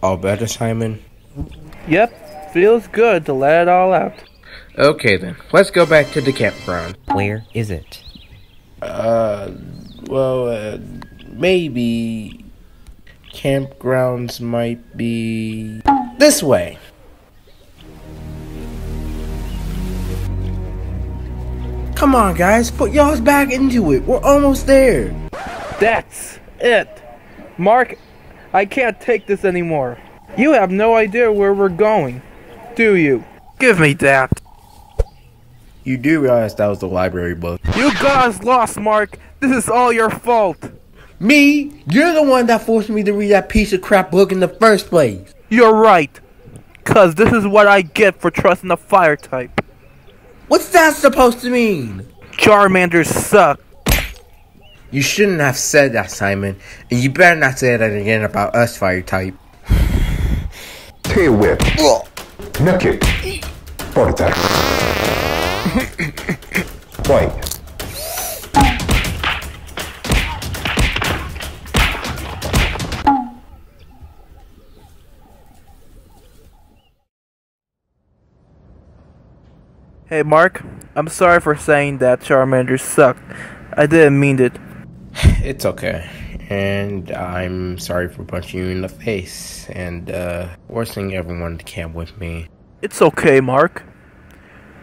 All better, Simon? Yep, feels good to let it all out. Okay then, let's go back to the campground. Where is it? Uh, well, uh, maybe campgrounds might be this way. Come on, guys, put y'all's back into it. We're almost there. That's it. Mark, I can't take this anymore. You have no idea where we're going, do you? Give me that. You do realize that was the library book. You got us lost, Mark. This is all your fault. Me? You're the one that forced me to read that piece of crap book in the first place. You're right. Cause this is what I get for trusting the fire type. What's that supposed to mean? Charmanders suck. You shouldn't have said that, Simon. And you better not say that again about us, fire type. Tail whip. Nuck it. Body attack. White. Hey, Mark. I'm sorry for saying that Charmander sucked. I didn't mean it. It's okay. And I'm sorry for punching you in the face and uh, forcing everyone to camp with me. It's okay, Mark.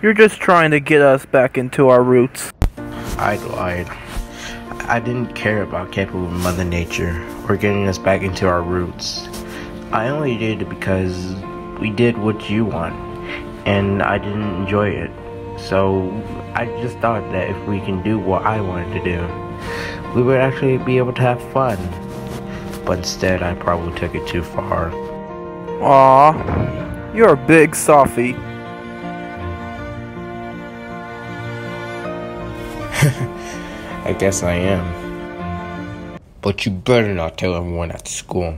You're just trying to get us back into our roots. I lied. I didn't care about camping with Mother Nature or getting us back into our roots. I only did it because we did what you want, and I didn't enjoy it. So I just thought that if we can do what I wanted to do, we would actually be able to have fun. But instead, I probably took it too far. Aw, you're a big softy. I guess I am. But you better not tell everyone at school.